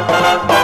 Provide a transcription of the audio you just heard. Gracias.